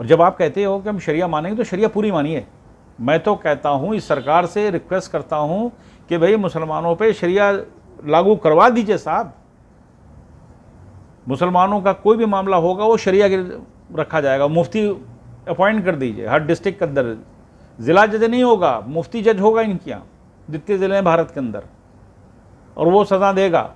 और जब आप कहते हो कि हम शरिया मानेंगे तो शरिया पूरी मानिए। मैं तो कहता हूँ, इस सरकार से रिक्वेस्ट करता हूँ कि भाई मुसलमानों पे शरिया लागू करवा दीजिए साहब। मुसलमानों का कोई भी मामला होगा, वो शरिया के रखा जाएगा। मुफ्ती अपॉइंट कर दीजिए, हर डिस्ट्रिक्ट के अंदर। ज़िला जज नहीं होगा, मुफ्ती जज होगा इनके यहाँ, जितने ज़िले हैं भारत के अंदर। और वो सज़ा देगा।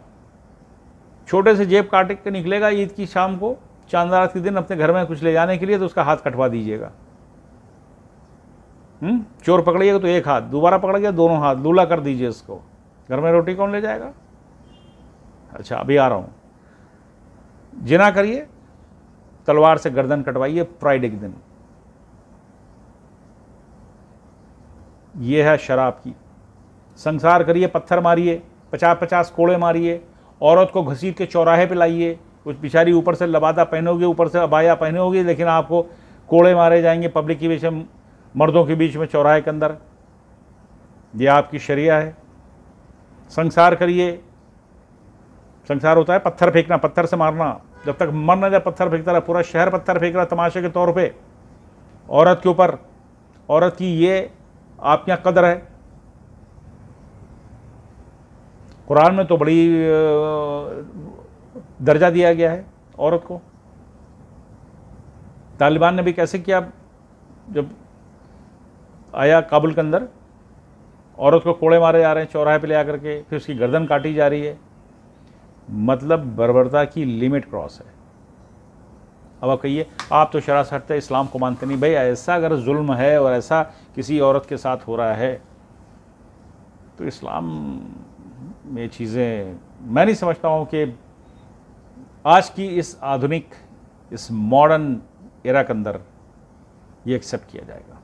छोटे से जेब काट के निकलेगा ईद की शाम को। चाँद के दिन अपने घर में कुछ ले जाने के लिए तो उसका हाथ कटवा दीजिएगा। हम्म? चोर पकड़िएगा तो एक हाथ, दोबारा पकड़ गया दोनों हाथ, लूला कर दीजिए इसको। घर में रोटी कौन ले जाएगा? अच्छा अभी आ रहा हूँ। जिना करिए, तलवार से गर्दन कटवाइए, फ्राइडे के दिन। यह है शराब की। संसार करिए, पत्थर मारिए पचास पचास कोड़े मारिए, औरत को घसीट के चौराहे पे लाइए कुछ बिचारी ऊपर से लबादा पहनोगे, ऊपर से अबाया पहनोगे, लेकिन आपको कोड़े मारे जाएँगे पब्लिक के बीच में, मर्दों के बीच में, चौराहे के अंदर। ये आपकी शरिया है। संसार करिए। संसार होता है पत्थर फेंकना, पत्थर से मारना। जब तक मर न जाए, पत्थर फेंकता रहा। पूरा शहर पत्थर फेंक रहा तमाशे के तौर पे। औरत के ऊपर। औरत की ये आपके यहाँ कदर है। कुरान में तो बड़ी दर्जा दिया गया है औरत को। तालिबान ने भी कैसे किया जब आया काबुल के अंदर, औरत को कोड़े मारे जा रहे हैं, चौराहे पे ले आकर के, फिर उसकी गर्दन काटी जा रही है। मतलब बर्बरता की लिमिट क्रॉस है। अब आप कहिए, आप तो शरासत हटते इस्लाम को मानते नहीं। भाई, ऐसा अगर जुल्म है और ऐसा किसी औरत के साथ हो रहा है तो इस्लाम में चीज़ें, मैं नहीं समझता हूँ कि आज की इस आधुनिक, इस मॉडर्न एरा के अंदर ये एक्सेप्ट किया जाएगा।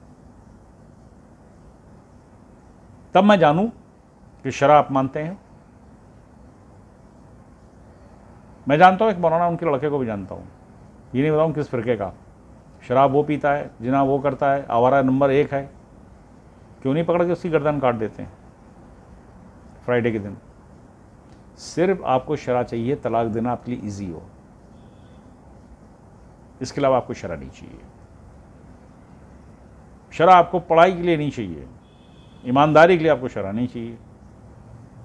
तब मैं जानूं कि शराब आप मानते हैं। मैं जानता हूँ एक मौलाना उनके लड़के को भी जानता हूँ। ये नहीं बताऊँ किस फिरके का। शराब वो पीता है, जिना वो करता है, आवारा नंबर एक है। क्यों नहीं पकड़ के उसकी गर्दन काट देते हैं? फ्राइडे के दिन। सिर्फ़ आपको शरा चाहिए, तलाक देना आपके लिए ईजी हो। इसके अलावा आपको शरा नहीं चाहिए। शरा आपको पढ़ाई के लिए नहीं चाहिए, ईमानदारी के लिए आपको शरा नहीं चाहिए।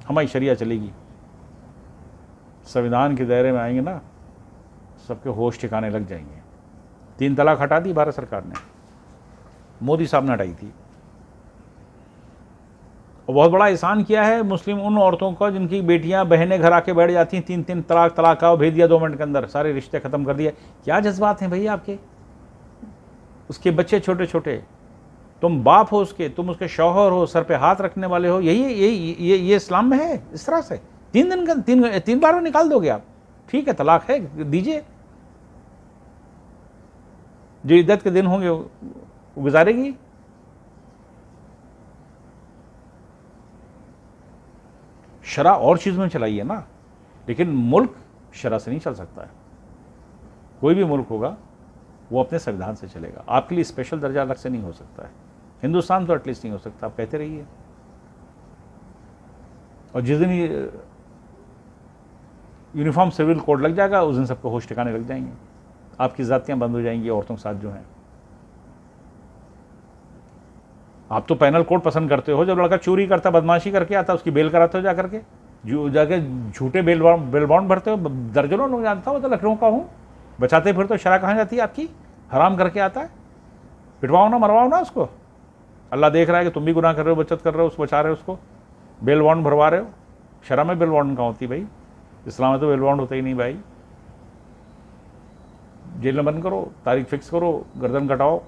हमारी शरिया चलेगी। संविधान के दायरे में आएँगे ना, सबके होश ठिकाने लग जाएँगे। तीन तलाक हटा दी भारत सरकार ने। मोदी साहब ने हटाई थी। और बहुत बड़ा एहसान किया है मुस्लिम उन औरतों का जिनकी बेटियाँ, बहनें घर आके बैठ जाती हैं, तीन तीन तलाक तलाक का भेज दिया दो मिनट के अंदर, सारे रिश्ते ख़त्म कर दिए। क्या जज्बात हैं भैया आपके? उसके बच्चे छोटे छोटे तुम बाप हो उसके, तुम उसके शौहर हो, सर पे हाथ रखने वाले हो, यही यही, ये ये इस्लाम में है, इस तरह से। तीन दिन का, तीन तीन बार में निकाल दोगे आप। ठीक है, तलाक है, दीजिए। जो इद्दत के दिन होंगे गुजारेगी? शरा और चीज़ में चलाइए ना, लेकिन मुल्क शरा से नहीं चल सकता है। कोई भी मुल्क होगा, वो अपने संविधान से चलेगा। आपके लिए स्पेशल दर्जा अलग से नहीं हो सकता है। हिंदुस्तान तो एटलीस्ट नहीं हो सकता, आप कहते रहिए। और जिस दिन यूनिफॉर्म सिविल कोड लग जाएगा, उस दिन सबको होश ठिकाने लग जाएँगे। आपकी जातियाँ बंद हो जाएँगी, औरतों के साथ जो हैं। आप तो पैनल कोड पसंद करते हो, जब लड़का चोरी करता, बदमाशी करके आता, उसकी बेल कराते हो जा करके? जो जाके झूठे बेल बेल बॉन्ड भरते हो दर्जनों लोग जानता हो तो लखनऊ का हूँ। बचाते फिर तो शरा कहाँ जाती है आपकी? हराम करके आता है? पिटवाओ ना, मरवाओ ना उसको। अल्लाह देख रहा है कि तुम भी गुनाह कर रहे हो, बचत कर रहे हो उसको बचा रहे हो उसको। बेल बॉन्ड भरवा रहे हो। शरा में बेल बॉन्ड कहाँ होती भाई? इस्लाम में तो बेल बॉन्ड होता ही नहीं भाई। जेल में बंद करो, तारीख फिक्स करो, गर्दन कटाओ।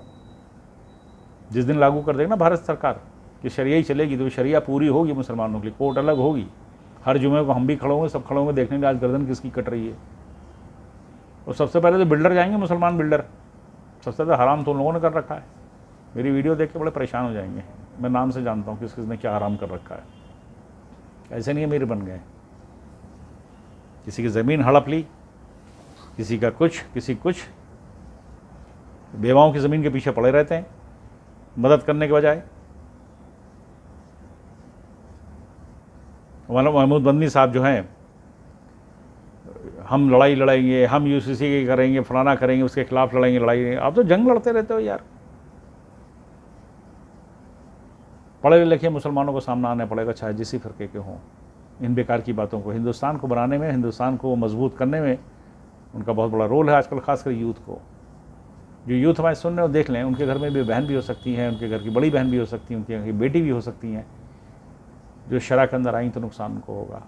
जिस दिन लागू कर देगा ना भारत सरकार, कि शरिया ही चलेगी तो शरिया पूरी होगी मुसलमानों के लिए, कोर्ट अलग होगी। हर जुमे को हम भी खड़े होंगे, सब खड़े होंगे, देखने आज गर्दन किसकी कट रही है। और सबसे पहले तो बिल्डर जाएँगे मुसलमान बिल्डर। सबसे ज़्यादा हराम तो उन लोगों ने कर रखा है। मेरी वीडियो देख के बड़े परेशान हो जाएँगे। मैं नाम से जानता हूँ किस किसने क्या हराम कर रखा है। ऐसे नहीं है मेरे बन गए। किसी की ज़मीन हड़प ली, किसी का कुछ, किसी कुछ। बेवाओं की ज़मीन के पीछे पड़े रहते हैं। मदद करने के बजाय। महमूद बंदी साहब जो हैं, हम लड़ाई लड़ेंगे, हम यूसीसी की करेंगे, फलाना करेंगे, उसके खिलाफ लड़ेंगे, लड़ाई आप तो जंग लड़ते रहते हो यार। पढ़े लिखे मुसलमानों को सामना आना पड़ेगा, चाहे जिस ही फिरके के हों। इन बेकार की बातों को, हिंदुस्तान को बनाने में, हिंदुस्तान को मज़बूत करने में उनका बहुत बड़ा रोल है, आजकल खासकर यूथ को। जो यूथ हमारे सुन रहे हो देख लें, उनके घर में भी बहन भी हो सकती हैं, उनके घर की बड़ी बहन भी हो सकती है, उनके घर की बेटी भी हो सकती हैं। जो शराह के अंदर आई तो नुकसान उनको होगा।